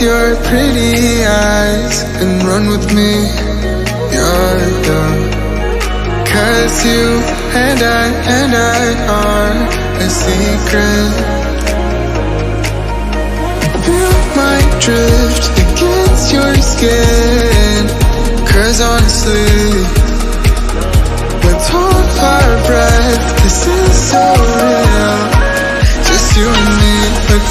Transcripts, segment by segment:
your pretty eyes and run with me. You're the Cause you and I and I are a secret. Feel my drift against your skin. Cause honestly,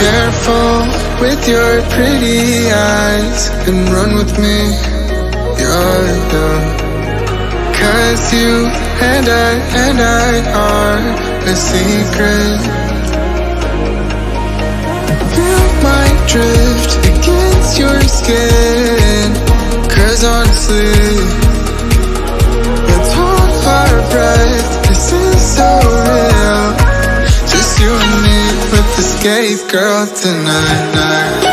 Careful with your pretty eyes and run with me. You're the Cause you and I and I are a secret. Feel my drift against your skin. Cause honestly, with the escape girl tonight.